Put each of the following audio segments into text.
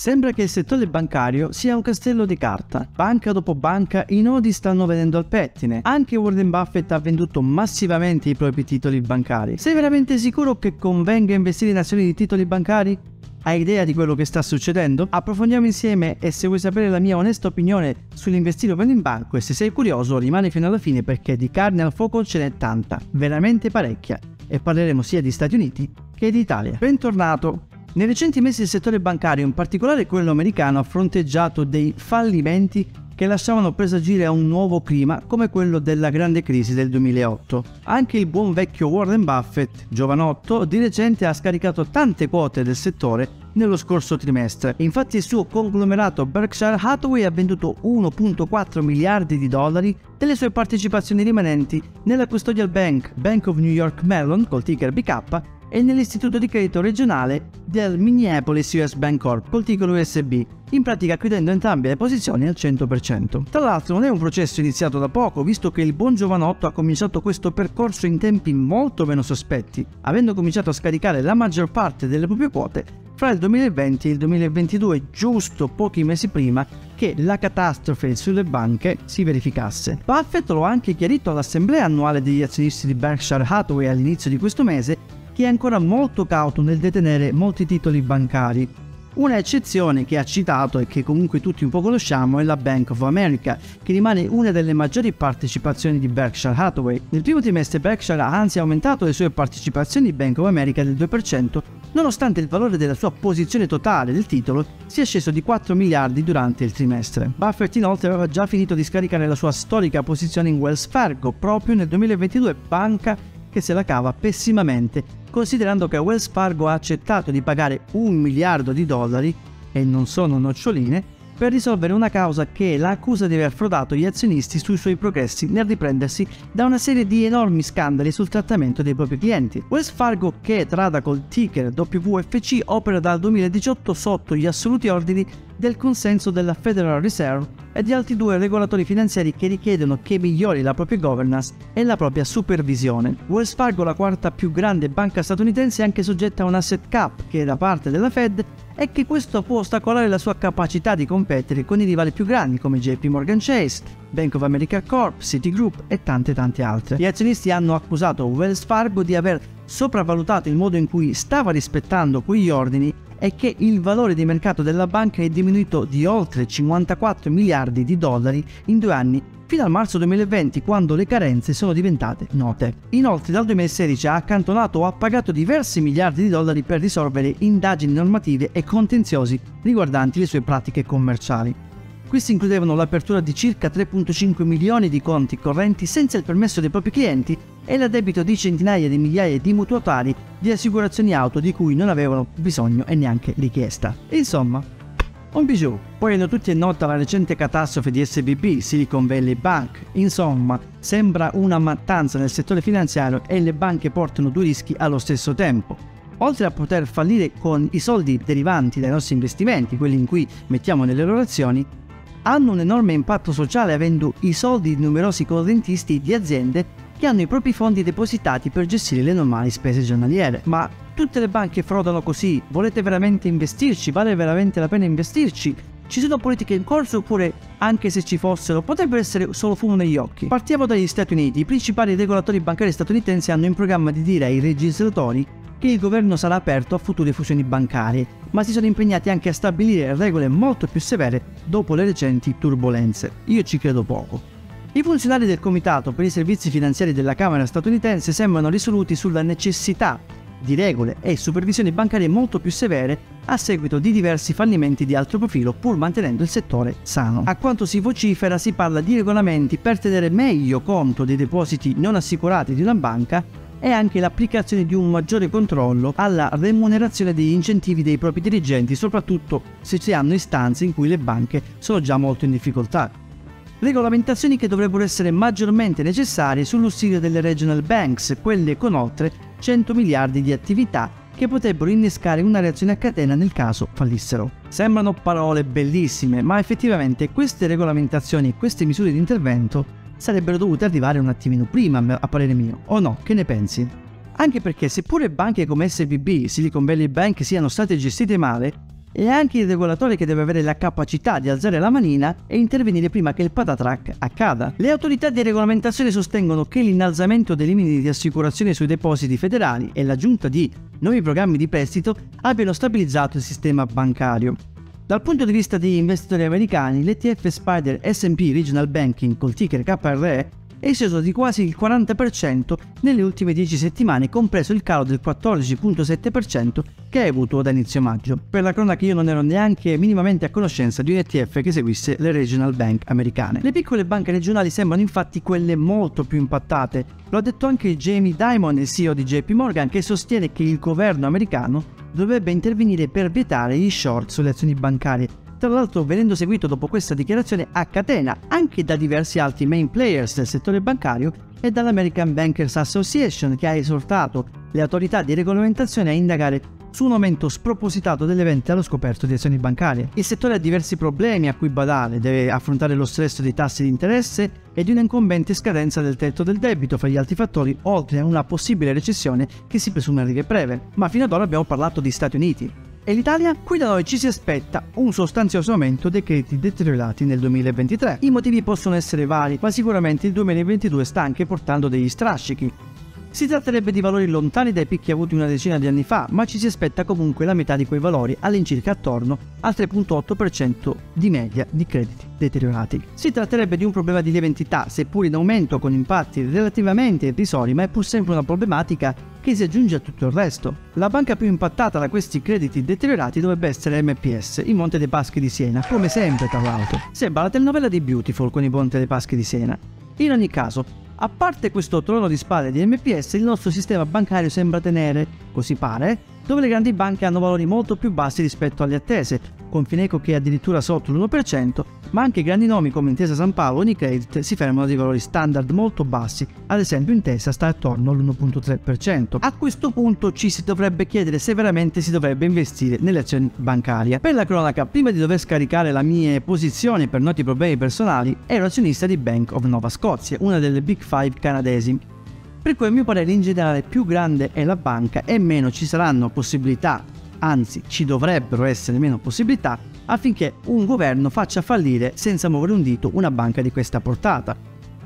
Sembra che il settore bancario sia un castello di carta. Banca dopo banca i nodi stanno venendo al pettine. Anche Warren Buffett ha venduto massivamente i propri titoli bancari. Sei veramente sicuro che convenga investire in azioni di titoli bancari? Hai idea di quello che sta succedendo? Approfondiamo insieme e se vuoi sapere la mia onesta opinione sull'investire o in banco e se sei curioso rimani fino alla fine perché di carne al fuoco ce n'è tanta, veramente parecchia. E parleremo sia di Stati Uniti che di Italia. Bentornato! Nei recenti mesi il settore bancario, in particolare quello americano, ha fronteggiato dei fallimenti che lasciavano presagire a un nuovo clima come quello della grande crisi del 2008. Anche il buon vecchio Warren Buffett, giovanotto, di recente ha scaricato tante quote del settore nello scorso trimestre. Infatti il suo conglomerato Berkshire Hathaway ha venduto 1.4 miliardi di dollari delle sue partecipazioni rimanenti nella Custodial Bank Bank of New York Mellon col ticker BK e nell'istituto di credito regionale del Minneapolis US Bank Corp col titolo USB, in pratica chiudendo entrambe le posizioni al 100%. Tra l'altro non è un processo iniziato da poco, visto che il buon giovanotto ha cominciato questo percorso in tempi molto meno sospetti, avendo cominciato a scaricare la maggior parte delle proprie quote fra il 2020 e il 2022, giusto pochi mesi prima che la catastrofe sulle banche si verificasse. Buffett lo ha anche chiarito all'assemblea annuale degli azionisti di Berkshire Hathaway all'inizio di questo mese che è ancora molto cauto nel detenere molti titoli bancari. Una eccezione che ha citato e che comunque tutti un po' conosciamo è la Bank of America, che rimane una delle maggiori partecipazioni di Berkshire Hathaway. Nel primo trimestre Berkshire ha anzi aumentato le sue partecipazioni di Bank of America del 2%, nonostante il valore della sua posizione totale del titolo sia sceso di 4 miliardi durante il trimestre. Buffett inoltre aveva già finito di scaricare la sua storica posizione in Wells Fargo proprio nel 2022, banca che se la cava pessimamente, considerando che Wells Fargo ha accettato di pagare un miliardo di dollari, e non sono noccioline, per risolvere una causa che la accusa di aver frodato gli azionisti sui suoi progressi nel riprendersi da una serie di enormi scandali sul trattamento dei propri clienti. Wells Fargo, che trada col ticker WFC, opera dal 2018 sotto gli assoluti ordini del consenso della Federal Reserve e di altri due regolatori finanziari che richiedono che migliori la propria governance e la propria supervisione. Wells Fargo, la quarta più grande banca statunitense, è anche soggetta a un asset cap che da parte della Fed e che questo può ostacolare la sua capacità di competere con i rivali più grandi come JP Morgan Chase, Bank of America Corp, Citigroup e tante tante altre. Gli azionisti hanno accusato Wells Fargo di aver sopravvalutato il modo in cui stava rispettando quegli ordini è che il valore di mercato della banca è diminuito di oltre 54 miliardi di dollari in due anni fino al marzo 2020 quando le carenze sono diventate note. Inoltre dal 2016 ha accantonato o ha pagato diversi miliardi di dollari per risolvere indagini normative e contenziosi riguardanti le sue pratiche commerciali. Questi includevano l'apertura di circa 3.5 milioni di conti correnti senza il permesso dei propri clienti e l'addebito di centinaia di migliaia di mutuatari di assicurazioni auto di cui non avevano bisogno e neanche richiesta. Insomma, un bijou. Poi hanno tutti è nota la recente catastrofe di SBB, Silicon Valley Bank. Insomma, sembra una mattanza nel settore finanziario e le banche portano due rischi allo stesso tempo. Oltre a poter fallire con i soldi derivanti dai nostri investimenti, quelli in cui mettiamo nelle loro azioni, hanno un enorme impatto sociale avendo i soldi di numerosi correntisti di aziende che hanno i propri fondi depositati per gestire le normali spese giornaliere. Ma tutte le banche frodano così? Volete veramente investirci? Vale veramente la pena investirci? Ci sono politiche in corso oppure, anche se ci fossero, potrebbero essere solo fumo negli occhi? Partiamo dagli Stati Uniti. I principali regolatori bancari statunitensi hanno in programma di dire ai legislatori che il governo sarà aperto a future fusioni bancarie, ma si sono impegnati anche a stabilire regole molto più severe dopo le recenti turbulenze. Io ci credo poco. I funzionari del Comitato per i servizi finanziari della Camera statunitense sembrano risoluti sulla necessità di regole e supervisioni bancarie molto più severe a seguito di diversi fallimenti di altro profilo pur mantenendo il settore sano. A quanto si vocifera si parla di regolamenti per tenere meglio conto dei depositi non assicurati di una banca e anche l'applicazione di un maggiore controllo alla remunerazione degli incentivi dei propri dirigenti, soprattutto se si hanno istanze in cui le banche sono già molto in difficoltà regolamentazioni che dovrebbero essere maggiormente necessarie sull'ussidio delle regional banks, quelle con oltre 100 miliardi di attività che potrebbero innescare una reazione a catena nel caso fallissero. Sembrano parole bellissime, ma effettivamente queste regolamentazioni e queste misure di intervento sarebbero dovute arrivare un attimino prima, a parere mio, o no? Che ne pensi? Anche perché seppure banche come SVB, Silicon Valley Bank siano state gestite male, e anche il regolatore che deve avere la capacità di alzare la manina e intervenire prima che il patatrack accada. Le autorità di regolamentazione sostengono che l'innalzamento dei limiti di assicurazione sui depositi federali e l'aggiunta di nuovi programmi di prestito abbiano stabilizzato il sistema bancario. Dal punto di vista degli investitori americani, l'ETF Spider S&P Regional Banking col ticker KRE è sceso di quasi il 40% nelle ultime 10 settimane, compreso il calo del 14.7% che ha avuto da inizio maggio. Per la cronaca io non ero neanche minimamente a conoscenza di un ETF che seguisse le regional bank americane. Le piccole banche regionali sembrano infatti quelle molto più impattate. Lo ha detto anche Jamie Dimon, il CEO di JP Morgan, che sostiene che il governo americano dovrebbe intervenire per vietare gli short sulle azioni bancarie tra l'altro venendo seguito dopo questa dichiarazione a catena anche da diversi altri main players del settore bancario e dall'American Bankers Association che ha esortato le autorità di regolamentazione a indagare su un aumento spropositato delle vendite allo scoperto di azioni bancarie. Il settore ha diversi problemi a cui badare, deve affrontare lo stress dei tassi di interesse e di un'incombente scadenza del tetto del debito fra gli altri fattori, oltre a una possibile recessione che si presume arrivi a breve. Ma fino ad ora abbiamo parlato di Stati Uniti. E l'Italia? Qui da noi ci si aspetta un sostanzioso aumento dei crediti deteriorati nel 2023. I motivi possono essere vari, ma sicuramente il 2022 sta anche portando degli strascichi. Si tratterebbe di valori lontani dai picchi avuti una decina di anni fa, ma ci si aspetta comunque la metà di quei valori, all'incirca attorno al 3.8% di media di crediti deteriorati. Si tratterebbe di un problema di lieve entità, seppur in aumento con impatti relativamente irrisori, ma è pur sempre una problematica che si aggiunge a tutto il resto. La banca più impattata da questi crediti deteriorati dovrebbe essere MPS, il Monte dei Paschi di Siena, come sempre tra l'altro. Sembra la telenovela di Beautiful con i Monte dei Paschi di Siena. In ogni caso, a parte questo trono di spade di MPS, il nostro sistema bancario sembra tenere, così pare, dove le grandi banche hanno valori molto più bassi rispetto alle attese, con Fineco che è addirittura sotto l'1%, ma anche grandi nomi come Intesa San Paolo o Unicredit si fermano a dei valori standard molto bassi, ad esempio Intesa sta attorno all'1.3%. A questo punto ci si dovrebbe chiedere se veramente si dovrebbe investire nelle azioni bancarie. Per la cronaca, prima di dover scaricare la mia posizione per noti problemi personali, ero azionista di Bank of Nova Scotia, una delle Big Five canadesi. Per cui a mio parere in generale più grande è la banca e meno ci saranno possibilità, anzi ci dovrebbero essere meno possibilità affinché un governo faccia fallire senza muovere un dito una banca di questa portata.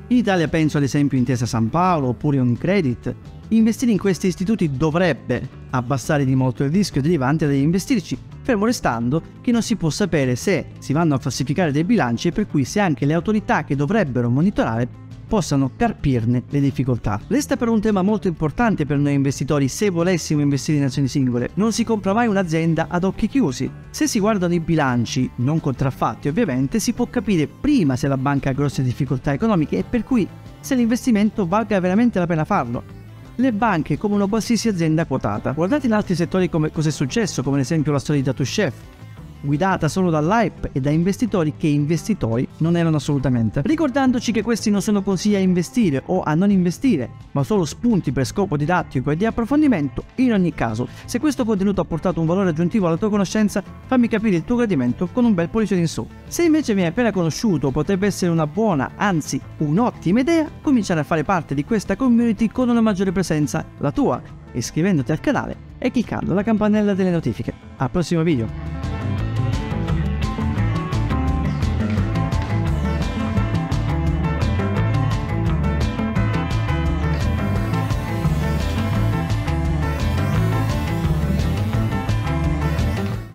In Italia penso ad esempio Intesa San Paolo oppure Unicredit. Investire in questi istituti dovrebbe abbassare di molto il rischio derivante dagli investirci, fermo restando che non si può sapere se si vanno a falsificare dei bilanci e per cui se anche le autorità che dovrebbero monitorare possano carpirne le difficoltà. Resta però un tema molto importante per noi investitori se volessimo investire in azioni singole. Non si compra mai un'azienda ad occhi chiusi. Se si guardano i bilanci, non contraffatti ovviamente, si può capire prima se la banca ha grosse difficoltà economiche e per cui se l'investimento valga veramente la pena farlo le banche come una qualsiasi azienda quotata. Guardate in altri settori come cosa è successo, come ad esempio la storia di Tattoo guidata solo dall'hype e da investitori che investitori non erano assolutamente. Ricordandoci che questi non sono consigli a investire o a non investire, ma solo spunti per scopo didattico e di approfondimento, in ogni caso, se questo contenuto ha portato un valore aggiuntivo alla tua conoscenza, fammi capire il tuo gradimento con un bel pollice in su. Se invece mi hai appena conosciuto, potrebbe essere una buona, anzi un'ottima idea, cominciare a fare parte di questa community con una maggiore presenza, la tua, iscrivendoti al canale e cliccando la campanella delle notifiche. Al prossimo video!